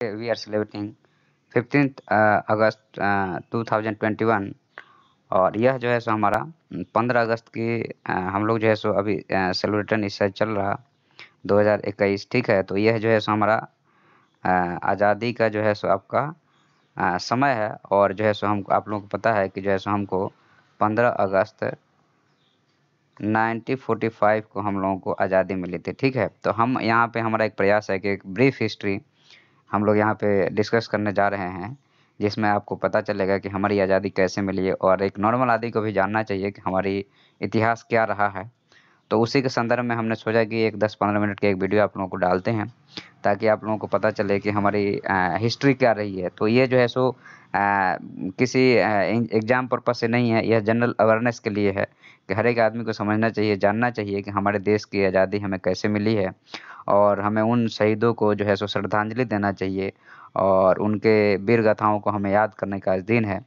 we are celebrating 15th अगस्त two thousand twenty one और यह जो है सो हमारा पंद्रह अगस्त की uh, हम लोग जो है सो अभी सेलिब्रेटन इस साइड चल रहा 2021 ठीक है? तो यह जो है सो हमारा आज़ादी का जो है सो आपका समय है। और जो है सो हम आप लोगों को पता है कि जो है सो हमको 15 अगस्त 1945 को हम लोगों को आज़ादी मिली थी ठीक है? तो हम यहाँ पे हमारा एक प्रयास है कि एक ब्रीफ हिस्ट्री हम लोग यहाँ पे डिस्कस करने जा रहे हैं जिसमें आपको पता चलेगा कि हमारी आज़ादी कैसे मिली है और एक नॉर्मल आदमी को भी जानना चाहिए कि हमारी इतिहास क्या रहा है। तो उसी के संदर्भ में हमने सोचा कि एक दस पंद्रह मिनट की एक वीडियो आप लोगों को डालते हैं ताकि आप लोगों को पता चले कि हमारी आ, हिस्ट्री क्या रही है। तो ये जो है सो आ, किसी एग्ज़ाम पर्पज से नहीं है यह जनरल अवेयरनेस के लिए है कि हर एक आदमी को समझना चाहिए जानना चाहिए कि हमारे देश की आज़ादी हमें कैसे मिली है। और हमें उन शहीदों को जो है सो श्रद्धांजलि देना चाहिए और उनके वीर गाथाओं को हमें याद करने का दिन है।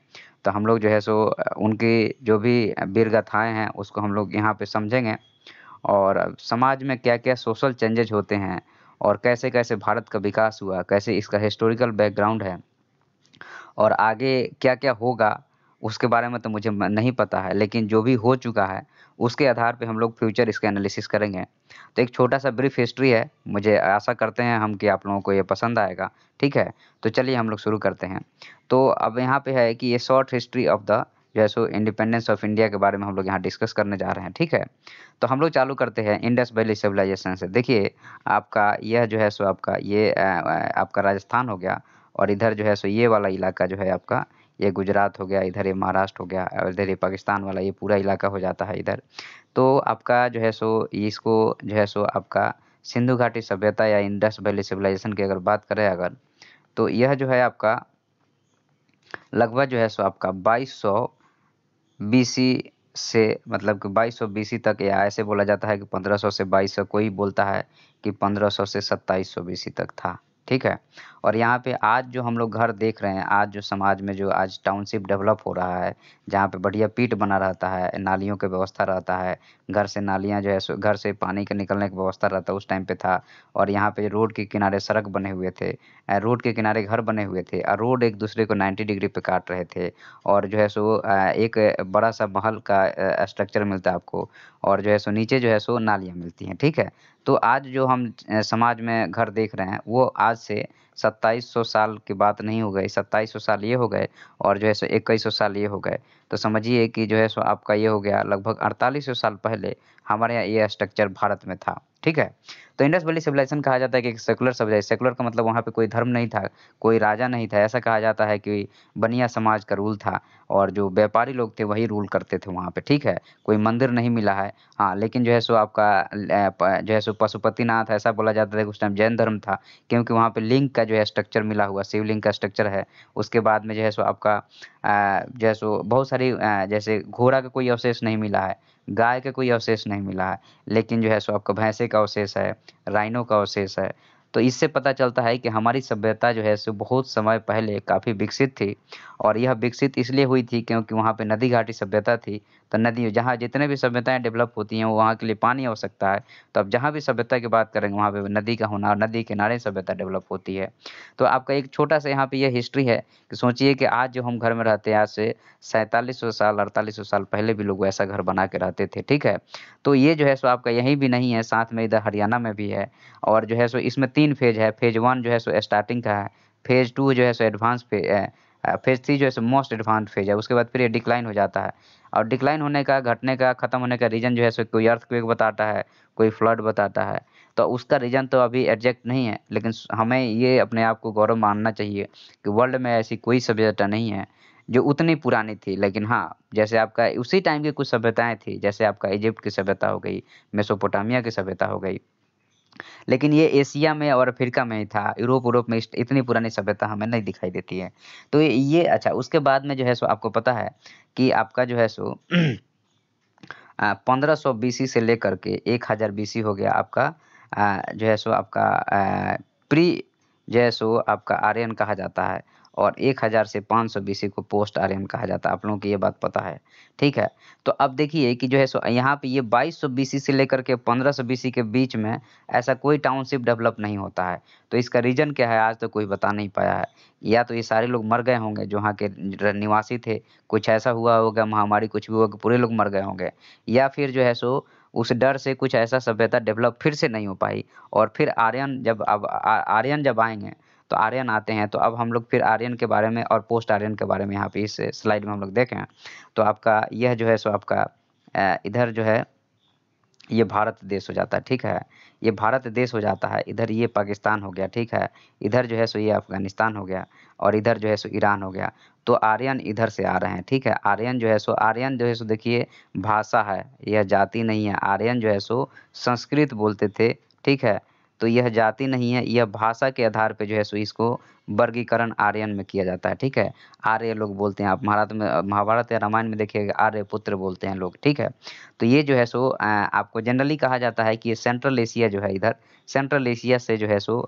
तो हम लोग जो है सो, उनकी जो भी वीर गाथाएँ हैं, उसको हम लोग यहाँ पर समझेंगे। और समाज में क्या क्या सोशल चेंजेज होते हैं और कैसे कैसे भारत का विकास हुआ, कैसे इसका हिस्टोरिकल बैकग्राउंड है और आगे क्या क्या होगा, उसके बारे में तो मुझे नहीं पता है, लेकिन जो भी हो चुका है उसके आधार पे हम लोग फ्यूचर इसके एनालिसिस करेंगे। तो एक छोटा सा ब्रीफ हिस्ट्री है। मुझे आशा करते हैं हम कि आप लोगों को ये पसंद आएगा। ठीक है? तो चलिए हम लोग शुरू करते हैं। तो अब यहाँ पे है कि ये शॉर्ट हिस्ट्री ऑफ़ द जो है सो इंडिपेंडेंस ऑफ़ इंडिया के बारे में हम लोग यहाँ डिस्कस करने जा रहे हैं। ठीक है? तो हम लोग चालू करते हैं इंडस वैली सिविलाइजेशन से। देखिए, आपका यह जो है सो आपका ये आपका राजस्थान हो गया और इधर जो है सो ये वाला इलाका जो है आपका ये गुजरात हो गया, इधर ये महाराष्ट्र हो गया, इधर ये पाकिस्तान वाला, ये पूरा इलाका हो जाता है इधर। तो आपका जो है सो, इसको जो है सो, आपका सिंधु घाटी सभ्यता या इंडस वैली सिविलाइजेशन की अगर बात करें अगर तो यह जो है आपका, लगभग जो है सो, आपका 2200 बीसी से मतलब कि 2200 बीसी तक, या ऐसे बोला जाता है कि 1500 से 2200 कोई बोलता है कि 1500 से 2700 बीसी तक था। ठीक है? और यहाँ पे आज जो हम लोग घर देख रहे हैं, आज जो समाज में जो आज टाउनशिप डेवलप हो रहा है, जहाँ पे बढ़िया पीट बना रहता है, नालियों की व्यवस्था रहता है, घर से नालियाँ जो है घर से पानी के निकलने की व्यवस्था रहता है, उस टाइम पे था। और यहाँ पे रोड के किनारे सड़क बने हुए थे रोड के किनारे घर बने हुए थे, और रोड एक दूसरे को नाइन्टी डिग्री पे काट रहे थे। और जो है सो एक बड़ा सा महल का स्ट्रक्चर मिलता है आपको। और जो है सो नीचे जो है सो नालियाँ मिलती हैं, ठीक है? तो आज जो हम समाज में घर देख रहे हैं, वो आज से सत्ताईस सौ साल की बात नहीं हो गई, सत्ताईस सौ साल ये हो गए और जो है सो इक्कीस सौ साल ये हो गए। तो समझिए कि जो है सो आपका ये हो गया लगभग अड़तालीस सौ साल पहले हमारे यहाँ ये स्ट्रक्चर भारत में था, ठीक है? तो इंडस वैली सिविलाइजेशन कहा जाता है कि एक सेकुलर सब्जेक्ट सेकुलर का मतलब वहाँ पे कोई धर्म नहीं था, कोई राजा नहीं था, ऐसा कहा जाता है कि बनिया समाज का रूल था और जो व्यापारी लोग थे वही रूल करते थे वहाँ पे, ठीक है? कोई मंदिर नहीं मिला है हाँ लेकिन जो है सो आपका जो है सो पशुपतिनाथ, ऐसा बोला जाता था कि उस टाइम जैन धर्म था, क्योंकि वहाँ पे लिंग का जो है स्ट्रक्चर मिला हुआ शिवलिंग का स्ट्रक्चर है। उसके बाद में जो है सो आपका जो है सो बहुत सारी जैसे घोड़ा का कोई अवशेष नहीं मिला है, गाय का कोई अवशेष नहीं मिला है, लेकिन जो है सो आपका भैंसे का अवशेष है, राइनो का अवशेष है। तो इससे पता चलता है कि हमारी सभ्यता जो है सो बहुत समय पहले काफ़ी विकसित थी और यह विकसित इसलिए हुई थी क्योंकि वहाँ पे नदी घाटी सभ्यता थी। तो नदी जहाँ जितने भी सभ्यताएँ डेवलप होती हैं वो वहाँ के लिए पानी आवश्यकता है। तो अब जहाँ भी सभ्यता की बात करेंगे, वहाँ पे नदी का होना और नदी किनारे सभ्यता डेवलप होती है। तो आपका एक छोटा सा यहाँ पे यह हिस्ट्री है कि सोचिए कि आज जो हम घर में रहते हैं, आज से सैंतालीस साल अड़तालीस साल पहले भी लोग ऐसा घर बना के रहते थे, ठीक है? तो ये जो है सो आपका यहीं भी नहीं है, साथ में इधर हरियाणा में भी है और जो है सो इसमें तीन फ़ेज़ है। फ़ेज़ वन जो है सो स्टार्टिंग का है। फ़ेज़ टू जो है सो एडवांस फ़ेज़ है फ़ेज़ थ्री जो है सो मोस्ट एडवांस फ़ेज़ है। उसके बाद फिर ये डिक्लाइन हो जाता है। और डिक्लाइन होने का, घटने का, ख़त्म होने का रीज़न जो है सो कोई अर्थ क्वेक बताता है, कोई फ्लड बताता है। तो उसका रीज़न तो अभी एग्जैक्ट नहीं है, लेकिन हमें ये अपने आप को गौरव मानना चाहिए कि वर्ल्ड में ऐसी कोई सभ्यता नहीं है, जो उतनी पुरानी थी। लेकिन हाँ जैसे आपका उसी टाइम की कुछ सभ्यताएँ थी, जैसे आपका इजिप्ट की सभ्यता हो गई मेसोपोटामिया की सभ्यता हो गई। लेकिन ये एशिया में और अफ्रीका में ही था, यूरोप यूरोप में इतनी पुरानी सभ्यता हमें नहीं दिखाई देती है। तो ये अच्छा उसके बाद में जो है सो आपको पता है कि आपका जो है सो पंद्रह सौ बीसी से लेकर के एक हज़ार बीसी हो गया आपका जो है सो आपका प्री, जो है सो आपका आर्यन कहा जाता है। और 1000 से 500 बीसी को पोस्ट आर्यन कहा जाता है। आप लोगों को ये बात पता है। ठीक है? तो अब देखिए कि जो है, सो यहाँ पे ये बाईस 2200 बीसी से लेकर के 1500 बीसी के बीच में ऐसा कोई टाउनशिप डेवलप नहीं होता है। तो इसका रीज़न क्या है? आज तो कोई बता नहीं पाया है। या तो ये सारे लोग मर गए होंगे जो वहाँ के निवासी थे। कुछ ऐसा हुआ होगा, महामारी कुछ भी होगा, पूरे लोग मर गए होंगे। या फिर जो है, सो उस डर से कुछ ऐसा सभ्यता डेवलप फिर से नहीं हो पाई। और फिर आर्यन जब अब आर्यन जब आएँगे तो आर्यन आते हैं तो अब हम लोग फिर आर्यन के बारे में और पोस्ट आर्यन के बारे में यहाँ पे इस स्लाइड में हम लोग देखें। तो आपका यह जो है, सो आपका इधर जो है, ये भारत देश हो जाता है, ठीक है? ये भारत देश हो जाता है, इधर ये पाकिस्तान हो गया, ठीक है? इधर जो है, सो ये अफ़गानिस्तान हो गया और इधर जो है, सो ईरान हो गया। तो आर्यन इधर से आ रहे हैं, ठीक है? आर्यन जो है, सो आर्यन जो है, सो देखिए, भाषा है, यह जाति नहीं है। आर्यन जो है, सो संस्कृत बोलते थे, ठीक है? तो यह जाति नहीं है, यह भाषा के आधार पे जो है सो इसको वर्गीकरण आर्यन में किया जाता है, ठीक है? आर्य लोग बोलते हैं, आप महाभारत में, महाभारत या रामायण में देखिएगा आर्य पुत्र बोलते हैं लोग, ठीक है? तो ये जो है सो आपको जनरली कहा जाता है कि ये सेंट्रल एशिया जो है इधर सेंट्रल एशिया से जो है सो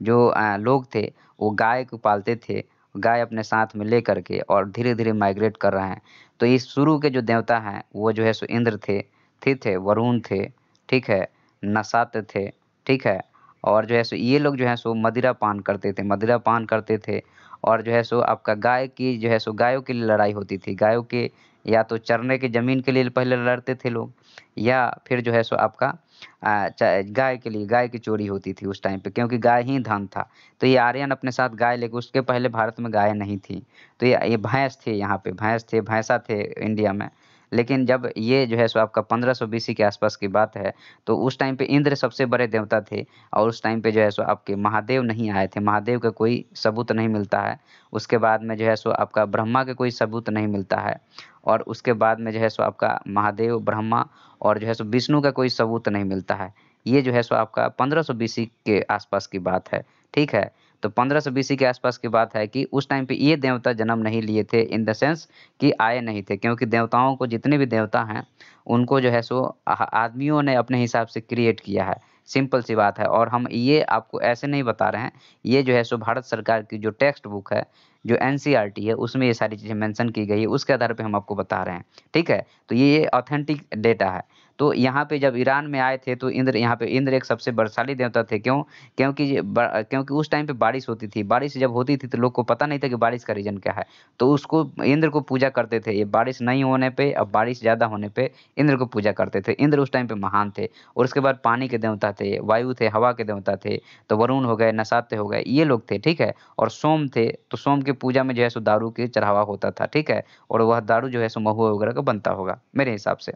जो लोग थे, वो गाय को पालते थे, गाय अपने साथ में ले करके और धीरे धीरे माइग्रेट कर रहे हैं। तो इस शुरू के जो देवता हैं, वो जो है सो इंद्र थे थे थे, वरुण थे, ठीक है? नसात थे ठीक है? और जो है सो, ये लोग जो है सो, मदिरा पान करते थे, मदिरा पान करते थे। और जो है सो, आपका गाय की जो है सो, गायों के लिए लड़ाई होती थी। गायों के या तो चरने के ज़मीन के लिए पहले लड़ते थे लोग, या फिर जो है सो, आपका गाय के लिए, गाय की चोरी होती थी उस टाइम पे, क्योंकि गाय ही धन था। तो ये आर्यन अपने साथ गाय लेके, उसके पहले भारत में गाय नहीं थी। तो ये ये भैंस थे यहाँ पे, भैंस थे, भैंसा थे इंडिया में। लेकिन जब ये जो है सो आपका पंद्रह सौ बीसी के आसपास की बात है तो उस टाइम पे इंद्र सबसे बड़े देवता थे और उस टाइम पे जो है सो आपके महादेव नहीं आए थे। महादेव का कोई सबूत नहीं मिलता है। उसके बाद में जो है सो आपका ब्रह्मा का कोई सबूत नहीं मिलता है और उसके बाद में जो है सो आपका महादेव, ब्रह्मा और जो है सो विष्णु का कोई सबूत नहीं मिलता है। ये जो है सो आपका पंद्रह सौ बीसी के आसपास की बात है। ठीक है? तो पंद्रह सौ बीसी के आसपास की बात है कि उस टाइम पे ये देवता जन्म नहीं लिए थे इन द सेंस कि आए नहीं थे, क्योंकि देवताओं को जितने भी देवता हैं, उनको जो है सो आदमियों ने अपने हिसाब से क्रिएट किया है। सिंपल सी बात है। और हम ये आपको ऐसे नहीं बता रहे हैं। ये जो है सो भारत सरकार की जो टेक्स्ट बुक है, जो एन e है, उसमें ये सारी चीज़ें मेंशन की गई है। उसके आधार पर हम आपको बता रहे हैं। ठीक है? तो ये ऑथेंटिक डेटा है। तो यहाँ पे जब ईरान में आए थे तो इंद्र, यहाँ पे इंद्र एक सबसे बलशाली देवता थे। क्यों? क्योंकि क्योंकि उस टाइम पे बारिश होती थी। बारिश जब होती थी तो लोग को पता नहीं था कि बारिश का रीज़न क्या है। तो उसको इंद्र को पूजा करते थे। ये बारिश नहीं होने पर अब बारिश ज़्यादा होने पर इंद्र को पूजा करते थे। इंद्र उस टाइम पे महान थे और उसके बाद पानी के देवता थे, वायु थे, हवा के देवता थे तो वरुण हो गए नसाते हो गए, ये लोग थे, ठीक है? और सोम थे तो सोम की पूजा में जो है सो दारू के चढ़ावा होता था, ठीक है? और वह दारू जो है सो महुआ वगैरह का बनता होगा, मेरे हिसाब से।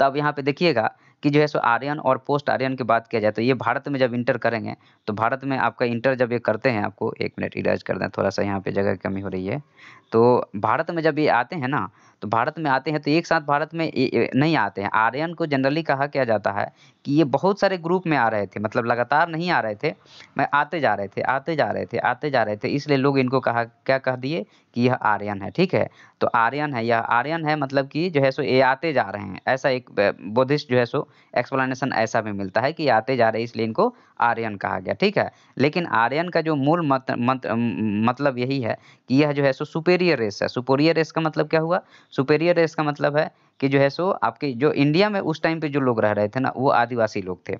तो अब यहाँ पे देखिएगा कि जो है सो आर्यन और पोस्ट आर्यन की बात किया जाए तो ये भारत में जब इंटर करेंगे तो भारत में आपका इंटर जब ये करते हैं, आपको एक मिनट इलाज कर दें, थोड़ा सा यहाँ पे जगह कमी हो रही है। तो भारत में जब ये आते हैं ना तो भारत में आते हैं तो एक साथ भारत में नहीं आते हैं। आर्यन को जनरली कहा क्या जाता है कि ये बहुत सारे ग्रुप में आ रहे थे मतलब लगातार नहीं आ रहे थे, मैं आते जा रहे थे, आते जा रहे थे, आते जा रहे थे, इसलिए लोग इनको कहा, क्या कह दिए? कि यह आर्यन है ठीक है? तो आर्यन है यह आर्यन है मतलब कि जो है सो ये आते जा रहे हैं। ऐसा एक बुद्धिस्ट जो है सो एक्सप्लेनेशन ऐसा भी मिलता है कि आते जा रहे इसलिए इनको आर्यन कहा गया ठीक है? लेकिन आर्यन का जो मूल मत, मत, मतलब यही है कि यह जो है सो सुपेरियर रेस है। सुपेरियर रेस का मतलब क्या हुआ? सुपेरियर रेस का मतलब है कि जो है सो आपके जो इंडिया में उस टाइम पे जो लोग रह रहे थे ना वो आदिवासी लोग थे।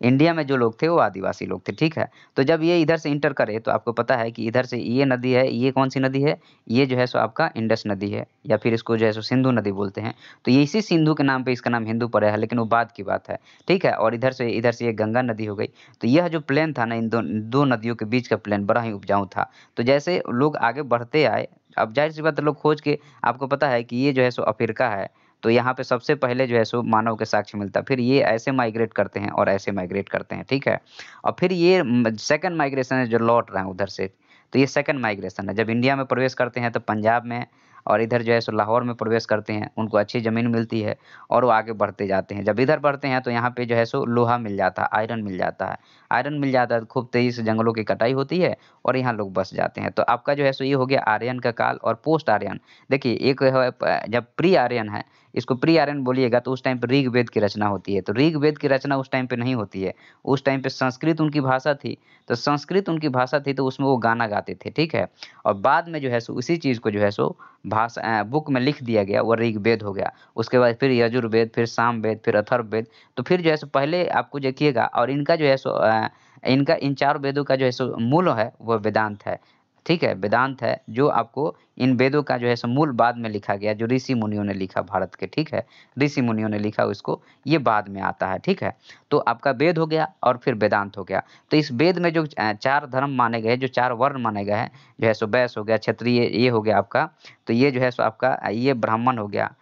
इंडिया में जो लोग थे, वो आदिवासी लोग थे, ठीक है? तो जब ये इधर से इंटर करे तो आपको पता है कि इधर से ये नदी है, ये कौन सी नदी है? ये जो है सो आपका इंडस नदी है, या फिर इसको जो है सो सिंधु नदी बोलते हैं। तो ये इसी सिंधु के नाम पे इसका नाम हिंदू पड़ा है, लेकिन वो बाद की बात है, ठीक है? और इधर से इधर से ये गंगा नदी हो गई। तो यह जो प्लेन था ना, इन दो दो नदियों के बीच का प्लेन, बड़ा ही उपजाऊ था। तो जैसे लोग आगे बढ़ते आए, अब ज़ाहिर सी बात लोग खोज के, आपको पता है कि ये जो है सो अफ्रीका है तो यहाँ पे सबसे पहले जो है सो मानव के साक्ष्य मिलता है। फिर ये ऐसे माइग्रेट करते हैं और ऐसे माइग्रेट करते हैं, ठीक है? और फिर ये सेकंड माइग्रेशन है जो लौट रहे हैं उधर से। तो ये सेकंड माइग्रेशन है। जब इंडिया में प्रवेश करते हैं तो पंजाब में और इधर जो है सो लाहौर में प्रवेश करते हैं, उनको अच्छी ज़मीन मिलती है और वो आगे बढ़ते जाते हैं। जब इधर बढ़ते हैं तो यहाँ पे जो है सो लोहा मिल जाता है आयरन मिल जाता है। आयरन मिल जाता है तो खूब तेज़ी से जंगलों की कटाई होती है और यहाँ लोग बस जाते हैं। तो आपका जो है सो ये हो गया आर्यन का काल और पोस्ट आर्यन। देखिए, एक जब प्री आर्यन है इसको प्री आर्यन बोलिएगा तो उस टाइम पे ऋग वेद की रचना होती है। तो ऋग वेद की रचना उस टाइम पे नहीं होती है। उस टाइम पे संस्कृत उनकी भाषा थी। तो संस्कृत उनकी भाषा थी तो उसमें वो गाना गाते थे, ठीक है? और बाद में जो है सो, उसी चीज़ को जो है सो, भाषा बुक में लिख दिया गया, वो ऋग वेद हो गया। उसके बाद फिर यजुर्वेद, फिर साम वेद फिर अथर्ववेद। तो फिर जो है सो, पहले आपको देखिएगा, और इनका जो है सो इनका इन चार वेदों का जो है सो, मूल है, वो वेदांत है। ठीक है, वेदांत है, जो आपको इन वेदों का जो है सो मूल बाद में लिखा गया, जो ऋषि मुनियों ने लिखा भारत के, ठीक है? ऋषि मुनियों ने लिखा उसको, ये बाद में आता है, ठीक है? तो आपका वेद हो गया और फिर वेदांत हो गया। तो इस वेद में जो चार धर्म माने गए जो चार वर्ण माने गए हैं, जो है सो बैस हो गया, क्षत्रिय, ये हो गया आपका तो ये जो है सो आपका, ये ब्राह्मण हो गया,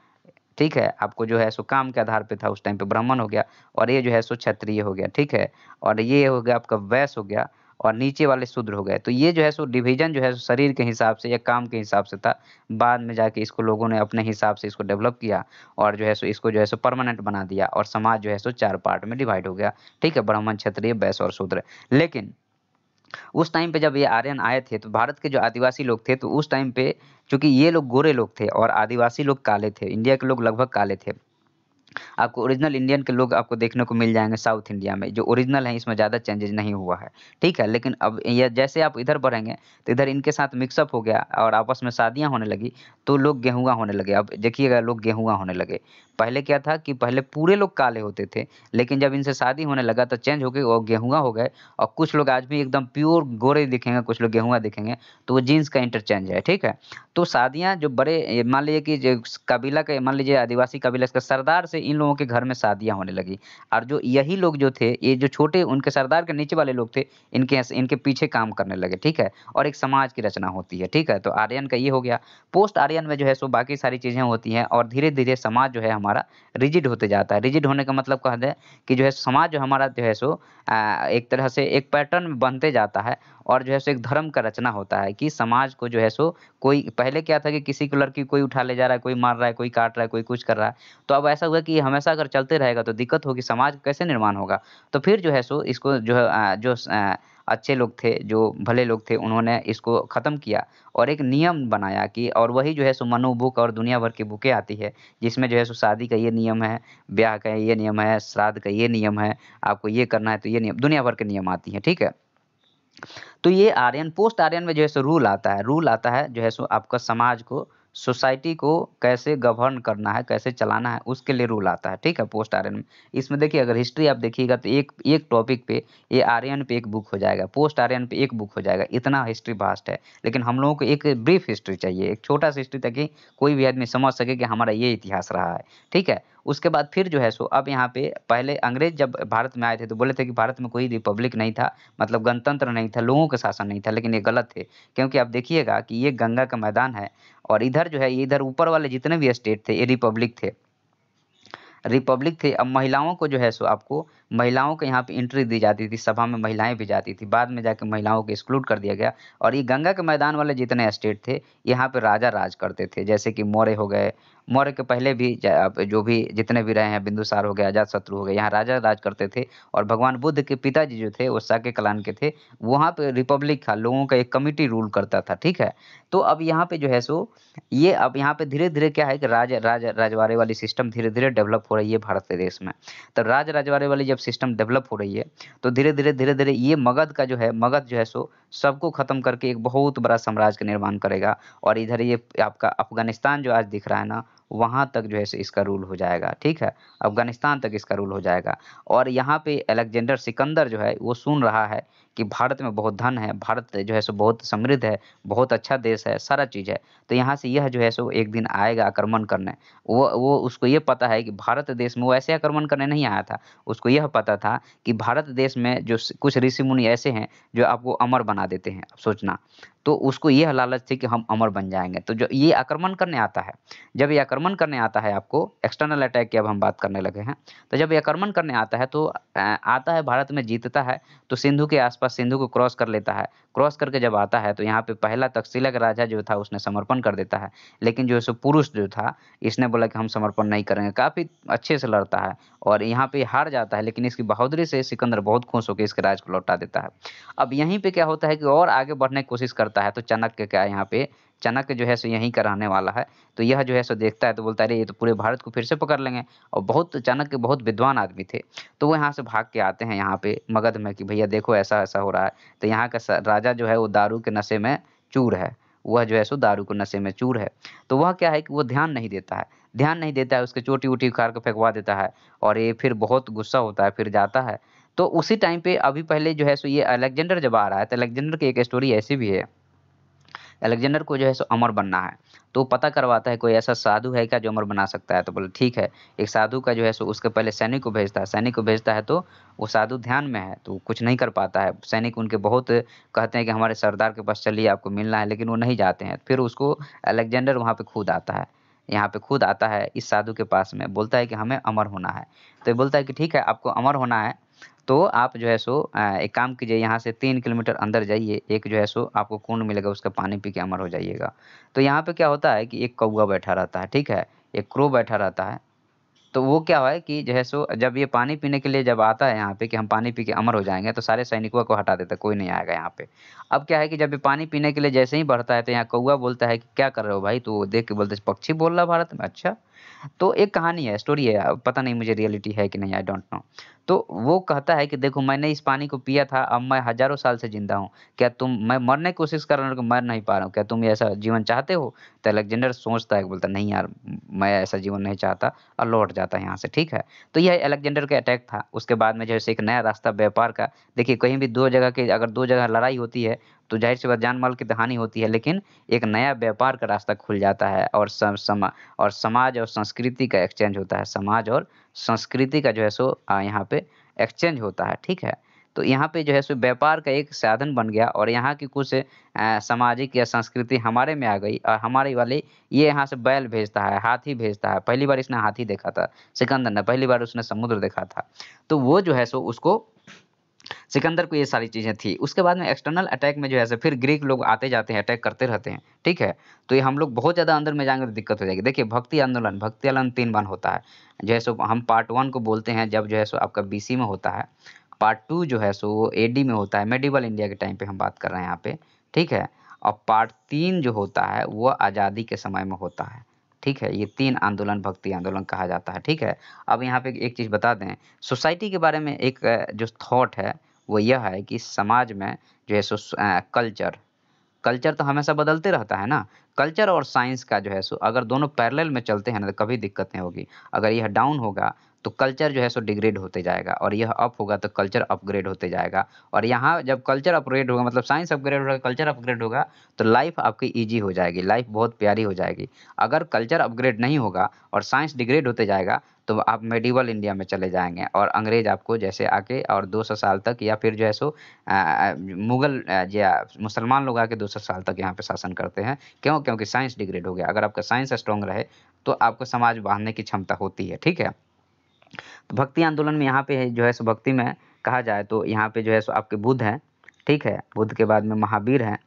ठीक है? आपको जो है सो काम के आधार पे था उस टाइम पे ब्राह्मण हो गया, और ये जो है सो क्षत्रिय हो गया, ठीक है? और ये हो गया आपका वैश्य हो गया और नीचे वाले शूद्र हो गए। तो ये जो है सो डिवीज़न जो है शरीर के हिसाब से या काम के हिसाब से था। बाद में जाके इसको लोगों ने अपने हिसाब से इसको डेवलप किया और जो है सो इसको जो है सो परमानेंट बना दिया और समाज जो है सो चार पार्ट में डिवाइड हो गया। ठीक है, ब्राह्मण, क्षत्रिय, वैश्य और शूद्र। लेकिन उस टाइम पे जब ये आर्यन आए थे तो भारत के जो आदिवासी लोग थे तो उस टाइम पे चूँकि ये लोग गोरे लोग थे और आदिवासी लोग काले थे, इंडिया के लोग लगभग काले थे आपको ओरिजिनल इंडियन के लोग आपको देखने को मिल जाएँगे साउथ इंडिया में, जो ओरिजिनल है, इसमें ज़्यादा चेंजेस नहीं हुआ है। ठीक है, लेकिन अब ये जैसे आप इधर बढ़ेंगे तो इधर इनके साथ मिक्सअप हो गया और आपस में शादियाँ होने लगी तो लोग गेहूँगा होने लगे। अब देखिएगा लोग गेहूँगा होने लगे, पहले क्या था कि पहले पूरे लोग काले होते थे, लेकिन जब इनसे शादी होने लगा तो चेंज हो गए वो गेहूँगा हो गए, और कुछ लोग आज भी एकदम प्योर गोरे दिखेंगे, कुछ लोग गेहूँगा दिखेंगे तो वो जीन्स का इंटरचेंज है, ठीक है? तो शादियाँ जो बड़े मान लीजिए कि कबीला के, मान लीजिए आदिवासी कबीला, इसका सरदार से इन लोगों के घर में शादियाँ होने लगी। और जो यही लोग जो थे, ये जो छोटे, उनके सरदार के नीचे वाले लोग थे, इनके इनके पीछे काम करने लगे, ठीक है? और एक समाज की रचना होती है, ठीक है? तो आर्यन का ये हो गया। पोस्ट आर्यन में जो है, सो बाकी सारी चीज़ें होती हैं और धीरे धीरे समाज जो है, हमारा रिजिड होते जाता है। रिजिड होने का मतलब कह दें कि जो है, समाज जो हमारा जो है, सो एक तरह से एक पैटर्न बनते जाता है और जो है, सो एक धर्म का रचना होता है कि समाज को जो है, सो कोई, पहले क्या था कि किसी को लड़की कोई उठा ले जा रहा है, कोई मार रहा है, कोई काट रहा है, कोई कुछ कर रहा है। तो अब ऐसा हुआ कि हमेशा अगर चलते रहेगा तो दिक्कत होगी, समाज कैसे निर्माण होगा? तो फिर जो है सो, इसको जो है जो अच्छे लोग थे, जो भले लोग थे, उन्होंने इसको ख़त्म किया और एक नियम बनाया कि, और वही जो है सो, मनु बुक और दुनिया भर की बुकें आती है, जिसमें जो है सो, शादी का ये नियम है, ब्याह का ये नियम है, श्राद्ध का ये नियम है, आपको ये करना है तो ये नियम, दुनिया भर के नियम आती हैं, ठीक है? तो ये आर्यन, पोस्ट आर्यन में जो है सो, रूल आता है, रूल आता है जो है सो, आपका समाज को सोसाइटी को कैसे गवर्न करना है, कैसे चलाना है, उसके लिए रूल आता है, ठीक है पोस्ट आर्यन में। इसमें देखिए, अगर हिस्ट्री आप देखिएगा तो एक एक टॉपिक पे, ये आर्यन पे एक बुक हो जाएगा पोस्ट आर्यन पे एक बुक हो जाएगा, इतना हिस्ट्री वास्ट है। लेकिन हम लोगों को एक ब्रीफ हिस्ट्री चाहिए, एक छोटा सा हिस्ट्री ताकि कोई भी आदमी समझ सके कि हमारा ये इतिहास रहा है, ठीक है। उसके बाद फिर जो है सो, अब यहाँ पे पहले अंग्रेज़ जब भारत में आए थे तो बोले थे कि भारत में कोई रिपब्लिक नहीं था मतलब गणतंत्र नहीं था, लोगों का शासन नहीं था, लेकिन ये गलत थे। क्योंकि आप देखिएगा कि ये गंगा का मैदान है और इधर जो है इधर ऊपर वाले जितने भी स्टेट थे, ये रिपब्लिक थे। रिपब्लिक थे, अब महिलाओं को जो है, सो आपको महिलाओं को यहाँ पे एंट्री दी जाती थी, सभा में महिलाएँ भी जाती थी। बाद में जाके महिलाओं को एक्सक्लूड कर दिया गया और ये गंगा के मैदान वाले जितने स्टेट थे, यहाँ पे राजा राज करते थे। जैसे कि मौर्य हो गए, मौर्य के पहले भी जो भी जितने भी रहे हैं, बिंदुसार हो गए अजात शत्रु हो गए, यहाँ राजा राज करते थे और भगवान बुद्ध के पिताजी जो थे, वो साके कलान के थे। वहाँ पे रिपब्लिक था, लोगों का एक कमिटी रूल करता था, ठीक है? तो अब यहाँ पे जो है सो, ये अब यहाँ पे धीरे धीरे क्या है कि राज राज वाली सिस्टम धीरे धीरे डेवलप हो रही है भारत देश में। तो राज, राजवाड़े वाली जब सिस्टम डेवलप हो रही है तो धीरे धीरे धीरे धीरे ये मगध का जो है, मगध जो है सो सबको खत्म करके एक बहुत बड़ा साम्राज्य का निर्माण करेगा। और इधर ये आपका अफ़गानिस्तान जो आज दिख रहा है ना वहाँ तक जो है इसका रूल हो जाएगा, ठीक है? अफ़गानिस्तान तक इसका रूल हो जाएगा। और यहाँ पे अलेक्जेंडर सिकंदर जो है, वो सुन रहा है कि भारत में बहुत धन है, भारत जो है सो बहुत समृद्ध है, बहुत अच्छा देश है, सारा चीज़ है। तो यहाँ से यह जो है सो एक दिन आएगा आक्रमण करने। वो वो उसको ये पता है कि भारत देश में वो ऐसे आक्रमण करने नहीं आया था। उसको यह पता था कि भारत देश में जो कुछ ऋषि मुनि ऐसे हैं जो आपको अमर बना देते हैं सोचना। तो उसको यह लालच थी कि हम अमर बन जाएँगे। तो जो ये आक्रमण करने आता है, जब ये आक्रमण करने आता है आपको एक्सटर्नल अटैक की अब हम बात करने लगे हैं तो जब ये आक्रमण करने आता है तो आता है, भारत में जीतता है तो सिंधु के आसपास सिंधु को क्रॉस कर लेता है। क्रॉस करके जब आता है तो यहाँ पे पहला तकसीला का राजा जो था उसने समर्पण कर देता है। लेकिन जो सो पुरुष जो था, इसने बोला कि हम समर्पण नहीं करेंगे। काफ़ी अच्छे से लड़ता है और यहाँ पे हार जाता है, लेकिन इसकी बहादुरी से सिकंदर बहुत खुश होकर इसके राज को लौटा देता है। अब यहीं पे क्या होता है कि और आगे बढ़ने की कोशिश करता है तो चाणक्य क्या यहाँ पे? चाणक्य जो है सो यहीं का रहने वाला है। तो यह जो है सो देखता है तो बोलता है ये तो पूरे भारत को फिर से पकड़ लेंगे। और बहुत चाणक्य बहुत विद्वान आदमी थे। तो वो यहाँ से भाग के आते हैं यहाँ पे मगध में कि, भैया, देखो ऐसा ऐसा हो रहा है। तो यहाँ का राजा जो है वो दारू के नशे में चूर है। वह जो है सो दारू के नशे में चूर है। तो वह क्या है कि वो ध्यान नहीं देता है। ध्यान नहीं देता है, उसके चोटी वोटी उखाड़ के फेंकवा देता है और ये फिर बहुत गुस्सा होता है, फिर जाता है। तो उसी टाइम पे अभी पहले जो है सो ये अलेक्जेंडर जब आ रहा है तो अलेक्जेंडर की एक स्टोरी ऐसी भी है। अलेक्जेंडर को जो है सो अमर बनना है। तो पता करवाता है कोई ऐसा साधु है क्या जो अमर बना सकता है? तो बोले, ठीक है। एक साधु का जो है सो उसके पहले सैनिक को भेजता है। सैनिक को भेजता है तो वो साधु ध्यान में है तो कुछ नहीं कर पाता है। सैनिक उनके बहुत कहते हैं कि हमारे सरदार के पास, चलिए आपको मिलना है। लेकिन वो नहीं जाते हैं। फिर उसको अलेक्जेंडर वहाँ पर खुद आता है। यहाँ पे खुद आता है इस साधु के पास में। बोलता है कि हमें अमर होना है। तो बोलता है कि, ठीक है, आपको अमर होना है। तो आप जो है सो एक काम कीजिए, यहाँ से तीन किलोमीटर अंदर जाइए, एक जो है सो, आपको कुंड मिलेगा, उसका पानी पी के अमर हो जाइएगा। तो यहाँ पे क्या होता है कि एक कौआ बैठा रहता है, ठीक है? एक क्रो बैठा रहता है। तो वो क्या है कि जो है सो, जब ये पानी पीने के लिए जब आता है यहाँ पे कि हम पानी पी के अमर हो जाएँगे तो सारे सैनिकों को हटा देता है, कोई नहीं आएगा यहाँ पे। अब क्या है कि जब ये पानी पीने के लिए जैसे ही बढ़ता है तो यहाँ कौआ बोलता है कि क्या कर रहे हो भाई? तो देख के बोलते पक्षी बोल रहा भारत में? अच्छा। तो एक कहानी है स्टोरी है, पता नहीं मुझे रियलिटी है कि नहीं आई डोंट नो तो वो कहता है कि देखो मैंने इस पानी को पिया था अब मैं हज़ारों साल से ज़िंदा हूँ। क्या तुम मैं मरने की कोशिश कर रहा हूँ मर नहीं पा रहा हूँ? क्या तुम ऐसा जीवन चाहते हो? तो अलेक्जेंडर सोचता है बोलता नहीं यार मैं ऐसा जीवन नहीं चाहता और लौट जाता है यहाँ से ठीक है? तो यह अलेक्जेंडर का अटैक था। उसके बाद में जैसे एक नया रास्ता व्यापार का देखिए कहीं भी दो जगह की अगर दो जगह लड़ाई होती है तो ज़ाहिर सी बात जान माल की हानि होती है लेकिन एक नया व्यापार का रास्ता खुल जाता है और सम, सम, और समाज और संस्कृति का एक्सचेंज होता है समाज और संस्कृति का जो है सो यहाँ पे एक्सचेंज होता है, ठीक है? तो यहाँ पे जो है सो, व्यापार का एक साधन बन गया और यहाँ की कुछ सामाजिक या संस्कृति हमारे में आ गई और हमारे वाले ये यहाँ से बैल भेजता है, हाथी भेजता है। पहली बार इसने हाथी देखा था, सिकंदर ने, पहली बार उसने समुद्र देखा था। तो वो जो है सो, उसको सिकंदर को ये सारी चीज़ें थी। उसके बाद में एक्सटर्नल अटैक में जो है फिर ग्रीक लोग आते जाते हैं अटैक करते रहते हैं, ठीक है? तो ये हम लोग बहुत ज़्यादा अंदर में जाएँगे तो दिक्कत हो जाएगी। देखिए, भक्ति आंदोलन भक्ति आंदोलन तीन बार होता है। जो है सो हम पार्ट वन को बोलते हैं जब जो है सो आपका बीसी में होता है। पार्ट टू जो है सो वो एडी में होता है मेडिवल इंडिया के टाइम पर हम बात कर रहे हैं यहाँ पे, ठीक है? और पार्ट तीन जो होता है वो आज़ादी के समय में होता है, ठीक है? ये तीन आंदोलन, भक्ति आंदोलन कहा जाता है, ठीक है? अब यहाँ पे एक चीज़ बता दें। सोसाइटी के बारे में एक जो थॉट है वो यह है कि समाज में जो है सो कल्चर कल्चर तो हमेशा बदलते रहता है ना? कल्चर और साइंस का जो है सो, अगर दोनों पैरेलल में चलते हैं ना तो कभी दिक्कत नहीं होगी। अगर यह डाउन होगा तो कल्चर जो है सो, डिग्रेड होते जाएगा, और यह अप होगा तो कल्चर अपग्रेड होते जाएगा। और यहाँ जब कल्चर अपग्रेड होगा मतलब साइंस अपग्रेड होगा, कल्चर अपग्रेड होगा तो लाइफ आपकी ईजी हो जाएगी, लाइफ बहुत प्यारी हो जाएगी। अगर कल्चर अपग्रेड नहीं होगा, और साइंस डिग्रेड होते जाएगा तो आप मेडिवल इंडिया में चले जाएँगे, और अंग्रेज़ आपको जैसे आके और 200 साल तक, या फिर जो है सो मुगल या मुसलमान लोग आके 200 साल तक यहाँ पे शासन करते हैं। क्यों? क्योंकि साइंस डिग्रेड हो गया। अगर आपका साइंस स्ट्रॉन्ग रहे तो आपको समाज बांधने की क्षमता होती है, ठीक है? तो भक्ति आंदोलन में यहाँ पे जो है सो भक्ति में कहा जाए तो यहाँ पे जो है सो आपके बुद्ध हैं, ठीक है? बुद्ध के बाद में महावीर हैं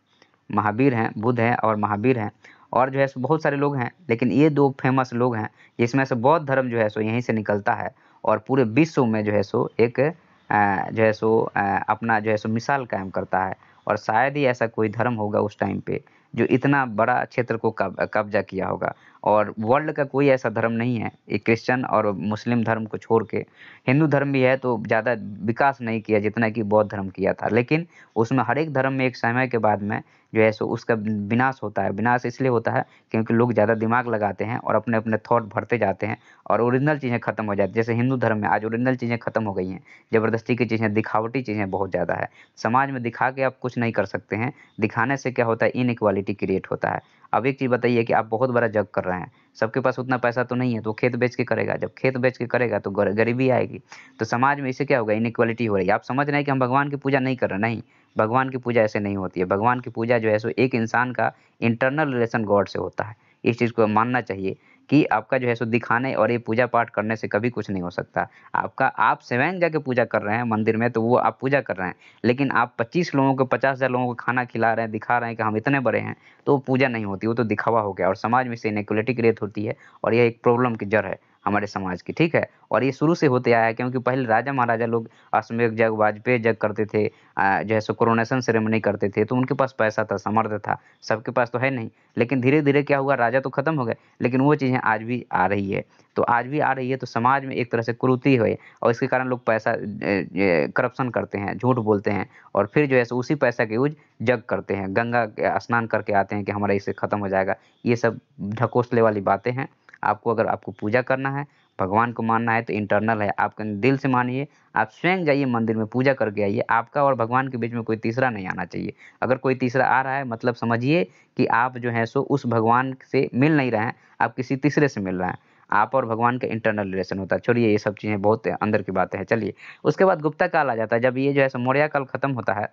महावीर हैं, बुद्ध हैं और महावीर हैं और जो है सो बहुत सारे लोग हैं, लेकिन ये दो फ़ेमस लोग हैं, जिसमें से बौद्ध धर्म जो है सो यहीं से निकलता है और पूरे विश्व में जो है सो एक जो है सो अपना जो है सो मिसाल कायम करता है और शायद ही ऐसा कोई धर्म होगा उस टाइम पे। जो इतना बड़ा क्षेत्र को कब्जा किया होगा। और वर्ल्ड का कोई ऐसा धर्म नहीं है। एक क्रिश्चियन और मुस्लिम धर्म को छोड़ के हिंदू धर्म भी है तो ज़्यादा विकास नहीं किया जितना कि बौद्ध धर्म किया था। लेकिन उसमें हर एक धर्म में एक समय के बाद में जो है सो उसका विनाश होता है। विनाश इसलिए होता है क्योंकि लोग ज़्यादा दिमाग लगाते हैं और अपने अपने थॉट भरते जाते हैं और ओरिजिनल चीज़ें खत्म हो जाती जैसे हिंदू धर्म में आज ओरिजिनल चीज़ें खत्म हो गई हैं। ज़बरदस्ती की चीज़ें, दिखावटी चीज़ें बहुत ज़्यादा है। समाज में दिखा के आप कुछ नहीं कर सकते हैं। दिखाने से क्या होता है? इनक्वालिटी क्रिएट होता है। अब एक चीज़ बताइए कि आप बहुत बड़ा जग कर रहे हैं। सबके पास उतना पैसा तो नहीं है तो खेत बेच के करेगा। जब खेत बेच के करेगा तो गरीबी आएगी। तो समाज में इसे क्या होगा? इनक्वालिटी हो रही है। आप समझ रहे हैं कि हम भगवान की पूजा नहीं कर रहे नहीं। भगवान की पूजा ऐसे नहीं होती है। भगवान की पूजा जो है, सो एक इंसान का इंटरनल रिलेशन गॉड से होता है। इस चीज़ को मानना चाहिए कि आपका जो है सो दिखाने और ये पूजा पाठ करने से कभी कुछ नहीं हो सकता। आपका, आप स्वयं जाके पूजा कर रहे हैं मंदिर में तो वो आप पूजा कर रहे हैं, लेकिन आप पच्चीस लोगों को, पचास हज़ार लोगों को खाना खिला रहे हैं, दिखा रहे हैं कि हम इतने बड़े हैं तो वो पूजा नहीं होती, वो तो दिखावा हो गया। और समाज में से इनक्वलिटी क्रिएट होती है और यह एक प्रॉब्लम की जड़ है। हमारे समाज की, ठीक है? और ये शुरू से होते आया है क्योंकि पहले राजा महाराजा लोग अश्वमेघ जग, वाजपेयी जग करते थे जो है सो कोरोनेशन सेरेमनी करते थे तो उनके पास पैसा था, समर्थ था, सबके पास तो है नहीं। लेकिन धीरे धीरे क्या हुआ, राजा तो खत्म हो गए, लेकिन वो चीज़ें आज भी आ रही है। तो आज भी आ रही है तो समाज में एक तरह से कुरुति है और इसके कारण लोग पैसा करप्शन करते हैं, झूठ बोलते हैं, और फिर जो है सो उसी पैसा के यूज़ जग करते हैं, गंगा स्नान करके आते हैं कि हमारा इससे ख़त्म हो जाएगा। ये सब ढकोसले वाली बातें हैं। आपको अगर आपको पूजा करना है, भगवान को मानना है तो इंटरनल है। आप दिल से मानिए, आप स्वयं जाइए मंदिर में, पूजा करके आइए। आपका और भगवान के बीच में कोई तीसरा नहीं आना चाहिए। अगर कोई तीसरा आ रहा है मतलब समझिए कि आप जो है, सो उस भगवान से मिल नहीं रहे हैं, आप किसी तीसरे से मिल रहे हैं। आप और भगवान का इंटरनल रिलेशन होता है। छोड़िए, ये सब चीज़ें बहुत अंदर की बातें हैं। चलिए, उसके बाद गुप्ता काल आ जाता है। जब ये जो है, सो मौर्य काल खत्म होता है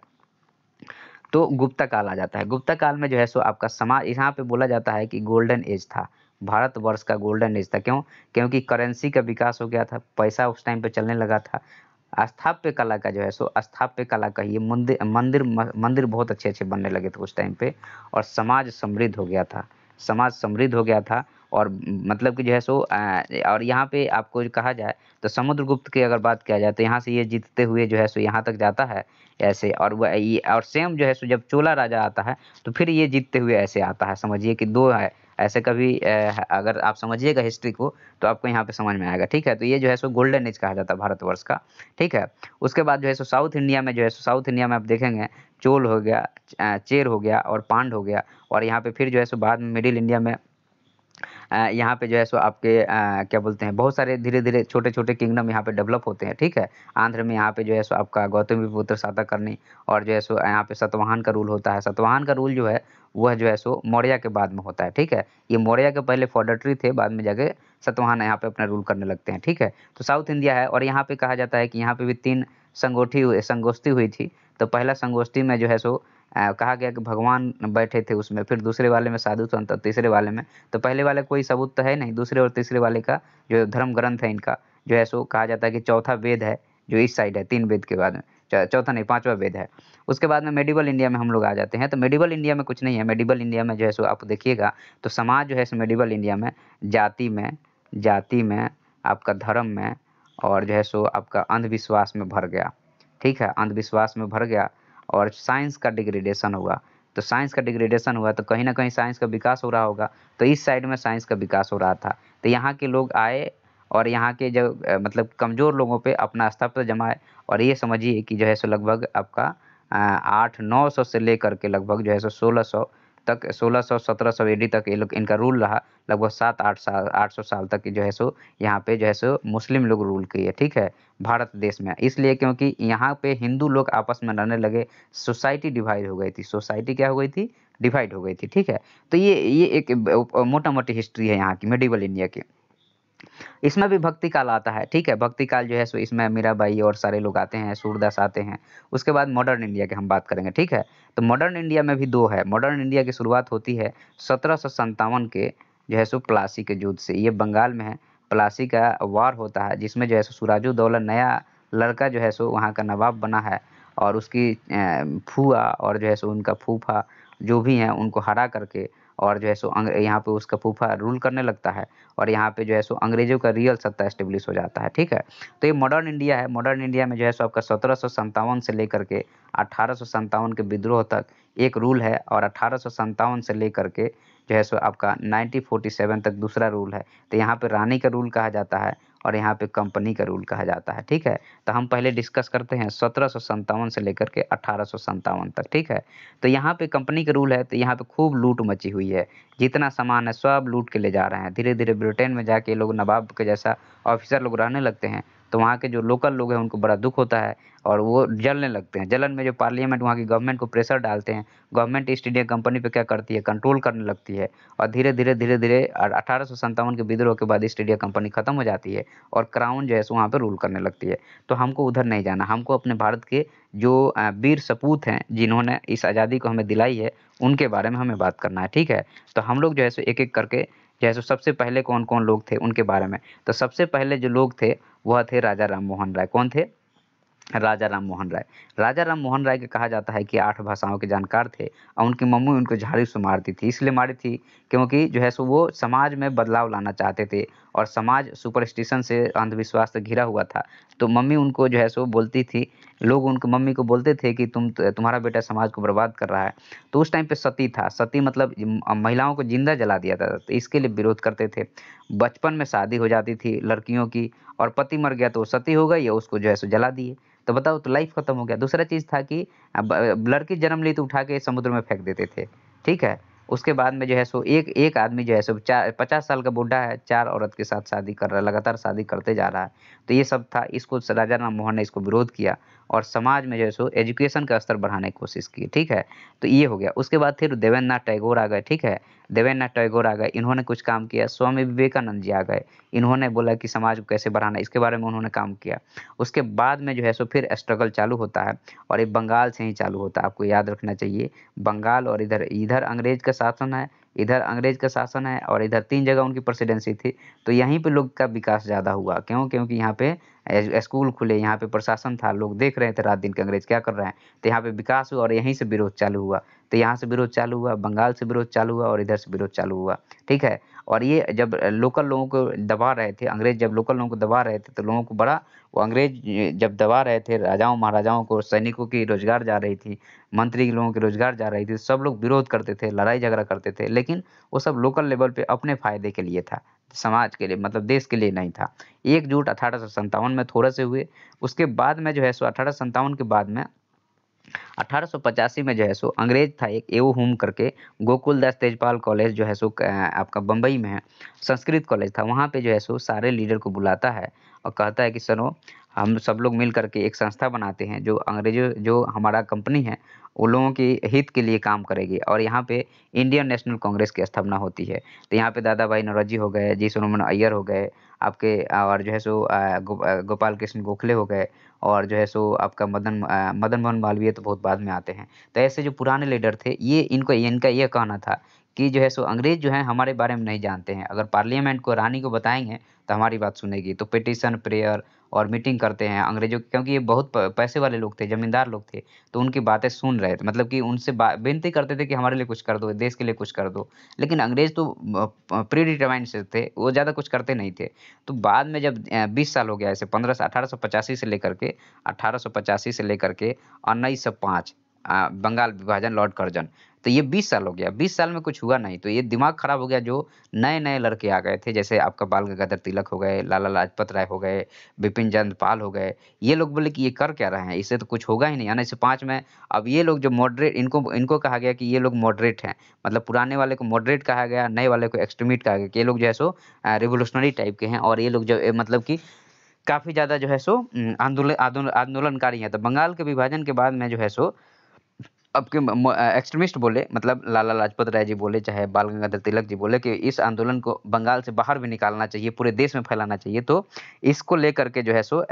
तो गुप्ता काल आ जाता है। गुप्ता काल में जो है, सो आपका समाज यहाँ पे बोला जाता है कि गोल्डन एज था। भारतवर्ष का गोल्डन एज था। क्यों? क्योंकि करेंसी का विकास हो गया था, पैसा उस टाइम पे चलने लगा था। स्थाप्य कला का जो है, सो स्थाप्य कला का ये मंदिर मंदिर मंदिर बहुत अच्छे अच्छे बनने लगे थे उस टाइम पे और समाज समृद्ध हो गया था। समाज समृद्ध हो गया था और मतलब कि जो है, सो और यहाँ पे आपको कहा जाए तो समुद्रगुप्त की अगर बात किया जाए तो यहाँ से ये जीतते हुए जो है, सो यहाँ तक जाता है ऐसे और वह और सेम जो है, सो जब चोला राजा आता है तो फिर ये जीतते हुए ऐसे आता है। समझिए कि दो है ऐसे कभी अगर आप समझिएगा हिस्ट्री को तो आपको यहाँ पे समझ में आएगा, ठीक है? तो ये जो है सो गोल्डन एज कहा जाता है भारतवर्ष का, ठीक है? उसके बाद जो है सो साउथ इंडिया में जो है सो साउथ इंडिया में आप देखेंगे, चोल हो गया चेर हो गया और पांड हो गया और यहाँ पे फिर जो है सो बाद में मिडिल इंडिया में यहाँ पे जो है सो आपके क्या बोलते हैं, बहुत सारे धीरे धीरे छोटे छोटे किंगडम यहाँ पे डेवलप होते हैं, ठीक है? आंध्र में यहाँ पे जो है सो आपका गौतमी पुत्र सातकर्णी और जो है सो यहाँ पे सतवाहन का रूल होता है। सतवाहन का रूल जो है वह जो है सो मौर्य के बाद में होता है ठीक है? ये मौर्य के पहले फॉर्डेटरी थे बाद में जाके सतवाहन यहाँ पे अपना रूल करने लगते हैं ठीक है? तो साउथ इंडिया है और यहाँ पे कहा जाता है कि यहाँ पे भी तीन संगोठी संगोष्ठी हुई थी। तो पहला संगोष्ठी में जो है सो आ, कहा गया कि भगवान बैठे थे उसमें फिर दूसरे वाले में साधु संत तीसरे वाले में। तो पहले वाले कोई सबूत तो है नहीं दूसरे और तीसरे वाले का जो धर्म ग्रंथ है इनका जो है सो कहा जाता है कि चौथा वेद है जो इस साइड है तीन वेद के बाद में। चौथा नहीं, पांचवा वेद है। उसके बाद में मेडिवल इंडिया में हम लोग आ जाते हैं। तो मेडिवल इंडिया में कुछ नहीं है। मेडिवल इंडिया में जो है सो आप देखिएगा तो समाज जो है सो मेडिवल इंडिया में, जाति में जाति में, आपका धर्म में और जो है सो आपका अंधविश्वास में भर गया। ठीक है? अंधविश्वास में भर गया और साइंस का डिग्रेडेशन हुआ। तो साइंस का डिग्रेडेशन हुआ तो कहीं ना कहीं साइंस का विकास हो रहा होगा। तो इस साइड में साइंस का विकास हो रहा था। तो यहाँ के लोग आए और यहाँ के जो मतलब कमज़ोर लोगों पे अपना अस्तित्व जमाए। और ये समझिए कि जो है सो लगभग आपका आठ नौ सौ से लेकर के लगभग जो है सो सोलह सौ तक, सोलह सौ, सत्रह सौ एडी तक ये लोग, इनका रूल रहा। लगभग सात, आठ साल आठ सौ साल तक जो है सो यहाँ पे जो है सो मुस्लिम लोग रूल किए। ठीक है? भारत देश में। इसलिए क्योंकि यहाँ पे हिंदू लोग आपस में रहने लगे सोसाइटी डिवाइड हो गई थी। सोसाइटी क्या हो गई थी? डिवाइड हो गई थी। ठीक है? तो ये ये एक मोटा मोटी हिस्ट्री है यहाँ की मेडिवल इंडिया की। इसमें भी भक्ति काल आता है, ठीक है? भक्ति काल जो है सो इसमें मीरा मीराबाई और सारे लोग आते हैं, सूरदास आते हैं। उसके बाद मॉडर्न इंडिया के हम बात करेंगे, ठीक है? तो मॉडर्न इंडिया में भी दो है। मॉडर्न इंडिया की शुरुआत होती है सत्रह सौ सत्तावन के जो है सो प्लासी के युद्ध से। ये बंगाल में है। प्लासी का वार होता है, जिसमें जो है सो सुराजुद्दौला नया लड़का जो है सो वहाँ का नवाब बना है और उसकी फुआ और जो है सो उनका फूफा जो भी हैं, उनको हरा करके और जो है सो यहाँ पे उसका फूफा रूल करने लगता है और यहाँ पे जो है सो अंग्रेज़ों का रियल सत्ता एस्टेब्लिश हो जाता है, ठीक है? तो ये मॉडर्न इंडिया है मॉडर्न इंडिया में जो है सो आपका सत्रह से लेकर के अठारह के विद्रोह तक एक रूल है और अठारह से लेकर के जो है सो आपका 1947 तक दूसरा रूल है। तो यहाँ पे रानी का रूल कहा जाता है और यहाँ पे कंपनी का रूल कहा जाता है, ठीक है? तो हम पहले डिस्कस करते हैं सत्रह से लेकर के अठारह तक, ठीक है? तो यहाँ पे कंपनी का रूल है तो यहाँ पे खूब लूट मची हुई है। जितना सामान है, सब लूट के ले जा रहे हैं। धीरे धीरे ब्रिटेन में जाके लोग नवाब के जैसा ऑफिसर लोग रहने लगते हैं। तो वहाँ के जो लोकल लोग हैं, उनको बड़ा दुख होता है और वो जलने लगते हैं। जलन में जो पार्लियामेंट वहाँ की गवर्नमेंट को प्रेशर डालते हैं गवर्नमेंट ईस्ट इंडिया कंपनी पे क्या करती है? कंट्रोल करने लगती है और धीरे धीरे धीरे धीरे अठारह के विद्रोह के बाद ईस्ट इंडिया कंपनी खत्म हो जाती है और क्राउन जो है सो वहाँ पर रूल करने लगती है। तो हमको उधर नहीं जाना। हमको अपने भारत के जो वीर सपूत हैं, जिन्होंने इस आज़ादी को हमें दिलाई है, उनके बारे में हमें बात करना है, ठीक है? तो हम लोग जो है सो एक एक करके जैसे सबसे पहले कौन कौन लोग थे उनके बारे में। तो सबसे पहले जो लोग थे, वह थे राजा राम मोहन राय। कौन थे? राजा राम मोहन राय। राजा राम मोहन राय के कहा जाता है कि आठ भाषाओं के जानकार थे और उनकी मम्मी उनको झाड़ी से मारती थी, इसलिए मारी थी, क्योंकि जो है सो वो समाज में बदलाव लाना चाहते थे और समाज सुपरस्टिशन से अंधविश्वास से घिरा हुआ था। तो मम्मी उनको जो है सो बोलती थी, लोग उनको, मम्मी को बोलते थे कि तुम, तुम्हारा बेटा समाज को बर्बाद कर रहा है। तो उस टाइम पे सती था। सती मतलब महिलाओं को ज़िंदा जला दिया था। तो इसके लिए विरोध करते थे। बचपन में शादी हो जाती थी लड़कियों की और पति मर गया तो सती हो गई या उसको जो है सो जला दिए। तो बताओ तो लाइफ खत्म हो गया। दूसरा चीज़ था कि लड़की जन्म ली तो उठा के समुद्र में फेंक देते थे। ठीक है? उसके बाद में जो है सो एक एक आदमी जो है सो चार, पचास साल का बूढ़ा है, चार औरत के साथ शादी कर रहा है, लगातार शादी करते जा रहा है। तो ये सब था, इसको राजा राम मोहन ने इसको विरोध किया। और समाज में जो है सो एजुकेशन का स्तर बढ़ाने की कोशिश की, ठीक है? तो ये हो गया। उसके बाद फिर देवेंद्र नाथ टैगोर आ गए, ठीक है? देवेंद्र नाथ टैगोर आ गए, इन्होंने कुछ काम किया। स्वामी विवेकानंद जी आ गए, इन्होंने बोला कि समाज को कैसे बढ़ाना इसके बारे में उन्होंने काम किया। उसके बाद में जो है सो फिर स्ट्रगल चालू होता है और ये बंगाल से ही चालू होता है, आपको याद रखना चाहिए। बंगाल और इधर इधर अंग्रेज़ का शासन है, इधर अंग्रेज़ का शासन है और इधर तीन जगह उनकी प्रेसिडेंसी थी तो यहीं पे लोग का विकास ज़्यादा हुआ। क्यों? क्योंकि यहाँ पे स्कूल खुले, यहाँ पे प्रशासन था, लोग देख रहे थे रात दिन के अंग्रेज़ क्या कर रहे हैं। तो यहाँ पे विकास हुआ और यहीं से विरोध चालू हुआ। तो यहाँ से विरोध चालू हुआ, बंगाल से विरोध चालू हुआ और इधर से विरोध चालू हुआ, ठीक है? और ये जब लोकल लोगों को दबा रहे थे, अंग्रेज़ जब लोकल लोगों को दबा रहे थे तो लोगों को बड़ा वो अंग्रेज़ जब दबा रहे थे, राजाओं, महाराजाओं को, सैनिकों की रोज़गार जा रही थी, मंत्री लोगों की रोज़गार जा रही थी, सब लोग विरोध करते थे, लड़ाई झगड़ा करते थे, लेकिन वो सब लोकल लेवल पे अपने फ़ायदे के लिए था, समाज के लिए मतलब देश के लिए नहीं था। एकजुट अठारह में थोड़े से हुए, उसके बाद में जो है सो अठारह के बाद में अठारह में जो है सो अंग्रेज़ था एक एओ होम करके गोकुल दास तेजपाल कॉलेज जो है सो आपका बंबई में है, संस्कृत कॉलेज था। वहाँ पे जो है सो सारे लीडर को बुलाता है और कहता है कि सनो हम सब लोग मिल करके एक संस्था बनाते हैं, जो अंग्रेज़ों, जो हमारा कंपनी है, उन लोगों के हित के लिए काम करेगी। और यहाँ पे इंडियन नेशनल कांग्रेस की स्थापना होती है। तो यहाँ पे दादा भाई नौरोजी हो गए, जी सोनमन अय्यर हो गए, आपके, और जो है सो गोपाल कृष्ण गोखले हो गए, और जो है सो, आपका मदन मदन मोहन मालवीय तो बहुत बाद में आते हैं। तो ऐसे जो पुराने लीडर थे, ये इनको, इनका ये कहना था कि जो है सो, अंग्रेज़ जो है हमारे बारे में नहीं जानते हैं। अगर पार्लियामेंट को, रानी को बताएँगे तो हमारी बात सुनेगी। तो पिटिशन, प्रेयर और मीटिंग करते हैं अंग्रेज़ों की, क्योंकि ये बहुत पैसे वाले लोग थे, ज़मींदार लोग थे तो उनकी बातें सुन रहे थे। मतलब कि उनसे विनती करते थे कि हमारे लिए कुछ कर दो, देश के लिए कुछ कर दो। लेकिन अंग्रेज़ तो प्री डिटरमाइंड से थे, वो ज़्यादा कुछ करते नहीं थे। तो बाद में जब बीस साल हो गया ऐसे पंद्रह से अठारह सौ लेकर के, अठारह सौ पचासी से लेकर के, उन्नीस सौ पाँच बंगाल विभाजन लॉर्ड कर्जन। तो ये बीस साल हो गया। बीस साल में कुछ हुआ नहीं। तो ये दिमाग खराब हो गया जो नए नए लड़के आ गए थे, जैसे आपका बाल गंगाधर तिलक हो गए, लाला लाजपत राय हो गए, बिपिन चंद्र पाल हो गए। ये लोग बोले कि ये कर क्या रहे हैं? इससे तो कुछ होगा ही नहीं। यानी पाँच में अब ये लोग जो मॉडरेट इनको इनको कहा गया कि ये लोग मॉडरेट हैं। मतलब पुराने वाले को मॉडरेट कहा गया, नए वाले को एक्सट्रीमिट कहा गया कि ये लोग जो है सो रिवोल्यूशनरी टाइप के हैं और ये लोग जो मतलब कि काफ़ी ज़्यादा जो है सो आंदोलन, आंदोलनकारी हैं। तो बंगाल के विभाजन के बाद में जो है सो अब के एक्सट्रीमिस्ट बोले मतलब लाला लाजपत राय जी बोले चाहे बाल गंगाधर तिलक जी बोले कि इस आंदोलन को बंगाल से बाहर भी निकालना चाहिए पूरे देश में फैलाना चाहिए तो इसको लेकर के जो है सो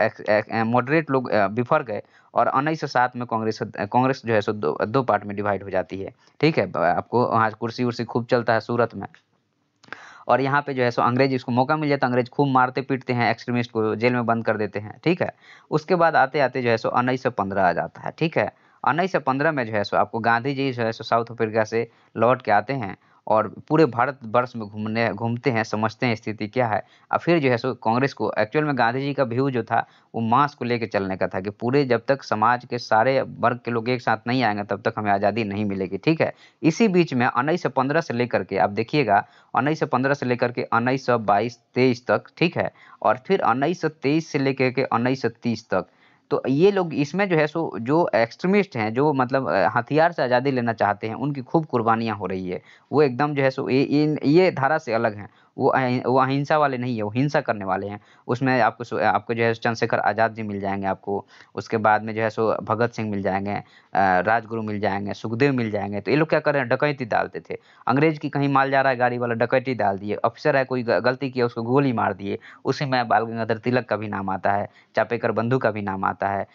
मॉडरेट लोग बिफर गए और उन्नीस सौ सात में कांग्रेस कांग्रेस जो है सो दो, दो पार्ट में डिवाइड हो जाती है। ठीक है? आपको वहाँ कुर्सी उर्सी खूब चलता है सूरत में। और यहाँ पे जो है सो अंग्रेज़ इसको मौका मिल जाता है अंग्रेज़ खूब मारते पीटते हैं एक्सट्रीमिस्ट को जेल में बंद कर देते हैं। ठीक है? उसके बाद आते आते जो है सो उन्नीस सौ पंद्रह आ जाता है। ठीक है? उन्नीस सौ पंद्रह में जो है सो आपको गांधी जी जो है सो साउथ अफ्रीका से लौट के आते हैं और पूरे भारत वर्ष में घूमने, घूमते हैं, समझते हैं स्थिति क्या है। और फिर जो है सो कांग्रेस को एक्चुअल में गांधी जी का व्यू जो था, वो मास को लेकर चलने का था कि पूरे जब तक समाज के सारे वर्ग के लोग एक साथ नहीं आएँगे, तब तक हमें आज़ादी नहीं मिलेगी, ठीक है? इसी बीच में उन्नीस सौ पंद्रह से लेकर के, आप देखिएगा उन्नीस सौ पंद्रह से लेकर के उन्नीस सौ बाईस, तेईस तक, ठीक है? और फिर उन्नीस सौ तेईस से लेकर के उन्नीस सौ तीस तक तो ये लोग इसमें जो है सो, जो एक्सट्रीमिस्ट हैं, जो मतलब हथियार से आज़ादी लेना चाहते हैं, उनकी खूब कुर्बानियाँ हो रही है। वो एकदम जो है सो ये ये धारा से अलग हैं। वो वो अहिंसा वाले नहीं है, वो हिंसा करने वाले हैं। उसमें आपको आपको जो है चंद्रशेखर आज़ाद जी मिल जाएँगे आपको। उसके बाद में जो है सो, भगत सिंह मिल जाएँगे राजगुरु मिल जाएँगे, सुखदेव मिल जाएँगे। तो ये लोग क्या कर रहे हैं? डकैती डालते थे। अंग्रेज़ की कहीं माल जा रहा है गाड़ी वाला, डकैती डाल दिए। अफसर है कोई गलती किया, उसको गोली मार दिए। उसी में बाल गंगाधर तिलक का भी नाम आता है, चापेकर बंधु का भी नाम आता है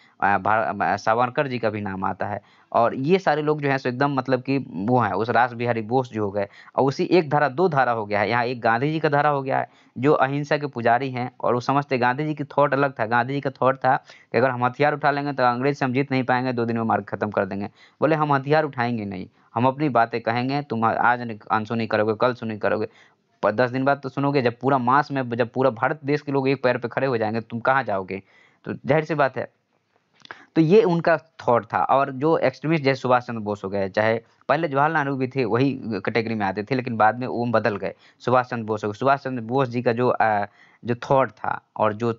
सावरकर जी का भी नाम आता है। और ये सारे लोग जो हैं सो एकदम मतलब कि वो हैं, उस रास बिहारी बोस जो हो गए। और उसी एक धारा, दो धारा हो गया है। यहाँ एक गांधी जी का धारा हो गया है, जो अहिंसा के पुजारी हैं और वो समझते गांधी जी की थॉट अलग था। गांधी जी का थॉट था कि अगर हम हथियार उठा लेंगे तो अंग्रेज़ से हम जीत नहीं पाएँगे, दो दिन में मार्ग खत्म कर देंगे। बोले, हम हथियार उठाएँगे नहीं, हम अपनी बातें कहेंगे, तुम आज अनसुनी करोगे, कल सुनी करोगे। पर दस दिन बाद तो सुनोगे, जब पूरा मास में, जब पूरा भारत देश के लोग एक पैर पर खड़े हो जाएँगे, तुम कहाँ जाओगे? तो ज़ाहिर सी बात है तो ये उनका थॉट था। और जो एक्सट्रीमिस्ट जैसे सुभाष चंद्र बोस हो गए चाहे पहले जवाहरलाल नेहरू भी थे वही कैटेगरी में आते थे लेकिन बाद में वो बदल गए सुभाष चंद्र बोस हो गए। सुभाष चंद्र बोस जी का जो आ, जो थॉट था और जो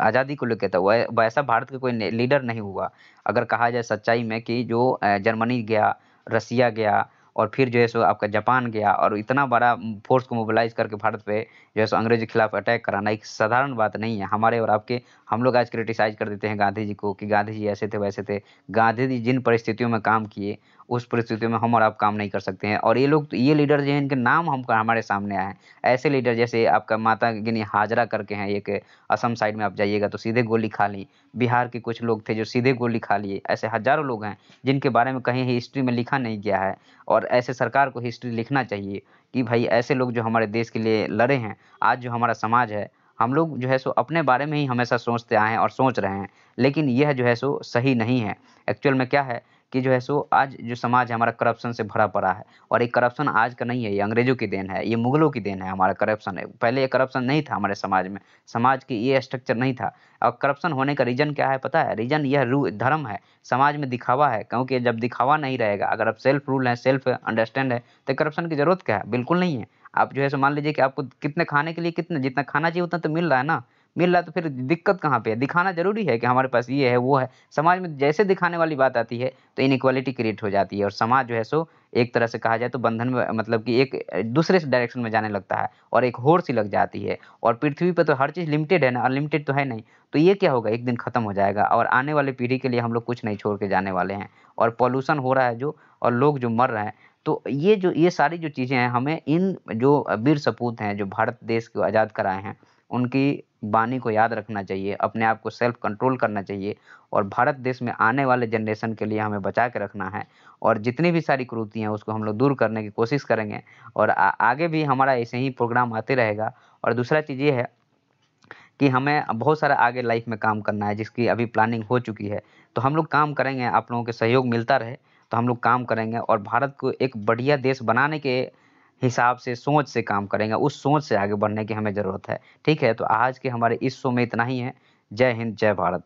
आज़ादी को लेकर था वह वैसा भारत का कोई लीडर नहीं हुआ। अगर कहा जाए सच्चाई में कि जो जर्मनी गया रसिया गया और फिर जो है सो आपका जापान गया और इतना बड़ा फोर्स को मोबिलाइज करके भारत पे जो है सो अंग्रेज़ के खिलाफ अटैक कराना एक साधारण बात नहीं है। हमारे और आपके, हम लोग आज क्रिटिसाइज कर देते हैं गांधी जी को कि गांधी जी ऐसे थे, वैसे थे। गांधी जी जिन परिस्थितियों में काम किए उस परिस्थितियों में हम और आप काम नहीं कर सकते हैं। और ये लोग, ये लीडर जो हैं, इनके नाम हम, हमारे सामने आए हैं। ऐसे लीडर जैसे आपका माता गिनी हाजरा करके हैं, एक असम साइड में आप जाइएगा तो सीधे गोली खा ली। बिहार के कुछ लोग थे जो सीधे गोली खा लिए। ऐसे हज़ारों लोग हैं, जिनके बारे में कहीं हिस्ट्री में लिखा नहीं गया है। और ऐसे सरकार को हिस्ट्री लिखना चाहिए कि भाई ऐसे लोग जो हमारे देश के लिए लड़े हैं, आज जो हमारा समाज है, हम लोग जो है सो अपने बारे में ही हमेशा सोचते आए हैं और सोच रहे हैं। लेकिन यह जो है सो सही नहीं है। एक्चुअल में क्या है कि जो है सो, आज जो समाज है, हमारा करप्शन से भरा पड़ा है। और ये करप्शन आज का नहीं है, ये अंग्रेज़ों की देन है, ये मुगलों की देन है हमारा करप्शन है। पहले ये करप्शन नहीं था हमारे समाज में, समाज की ये स्ट्रक्चर नहीं था। और करप्शन होने का रीजन क्या है पता है? रीजन यह रू, धर्म है, समाज में दिखावा है, क्योंकि जब दिखावा नहीं रहेगा, अगर आप सेल्फ रूल है सेल्फ अंडरस्टैंड है तो करप्शन की ज़रूरत क्या है? बिल्कुल नहीं है। आप जो है सो, मान लीजिए कि आपको कितने खाने के लिए कितना, जितना खाना चाहिए उतना तो मिल रहा है ना? मिल रहा तो फिर दिक्कत कहाँ पे है? दिखाना ज़रूरी है कि हमारे पास ये है, वो है। समाज में जैसे दिखाने वाली बात आती है तो इनक्वालिटी क्रिएट हो जाती है और समाज जो है सो एक तरह से कहा जाए तो बंधन में मतलब कि एक दूसरे से डायरेक्शन में जाने लगता है और एक होड़ सी लग जाती है। और पृथ्वी पर तो हर चीज़ लिमिटेड है ना अनलिमिटेड तो है नहीं। तो ये क्या होगा? एक दिन ख़त्म हो जाएगा और आने वाली पीढ़ी के लिए हम लोग कुछ नहीं छोड़ के जाने वाले हैं। और पॉल्यूशन हो रहा है जो और लोग जो मर रहे हैं तो ये जो, ये सारी जो चीज़ें हैं, हमें इन जो वीर सपूत हैं, जो भारत देश को आज़ाद कराए हैं, उनकी वाणी को याद रखना चाहिए अपने आप को सेल्फ कंट्रोल करना चाहिए और भारत देश में आने वाले जनरेशन के लिए हमें बचा के रखना है और जितनी भी सारी क्रूति हैं उसको हम लोग दूर करने की कोशिश करेंगे और आ, आगे भी हमारा ऐसे ही प्रोग्राम आते रहेगा। और दूसरा चीज़ ये है कि हमें बहुत सारा आगे लाइफ में काम करना है जिसकी अभी प्लानिंग हो चुकी है। तो हम लोग काम करेंगे आप लोगों के सहयोग मिलता रहे तो हम लोग काम करेंगे और भारत को एक बढ़िया देश बनाने के हिसाब से, सोच से काम करेंगे। उस सोच से आगे बढ़ने की हमें ज़रूरत है। ठीक है? तो आज के हमारे इस शो में इतना ही है। जय हिंद, जय भारत।